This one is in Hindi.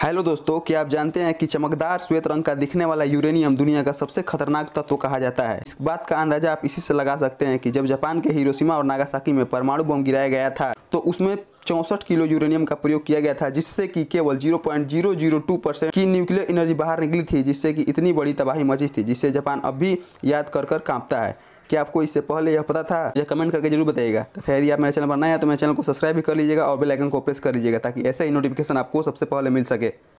हेलो दोस्तों, क्या आप जानते हैं कि चमकदार श्वेत रंग का दिखने वाला यूरेनियम दुनिया का सबसे खतरनाक तत्व कहा जाता है? इस बात का अंदाज़ा आप इसी से लगा सकते हैं कि जब जापान के हिरोशिमा और नागासाकी में परमाणु बम गिराया गया था तो उसमें चौंसठ किलो यूरेनियम का प्रयोग किया गया था, जिससे कि केवल 0.002 परसेंट की न्यूक्लियर एनर्जी बाहर निकली थी, जिससे कि इतनी बड़ी तबाही मची थी जिससे जापान अब भी याद कर कर कांपता है। क्या आपको इससे पहले यह पता था, यह कमेंट करके ज़रूर बताइएगा। तो फिर यदि आप मेरे चैनल पर नए हैं तो मेरे चैनल को सब्सक्राइब भी कर लीजिएगा और बेल आइकन को प्रेस कर लीजिएगा ताकि ऐसे ही नोटिफिकेशन आपको सबसे पहले मिल सके।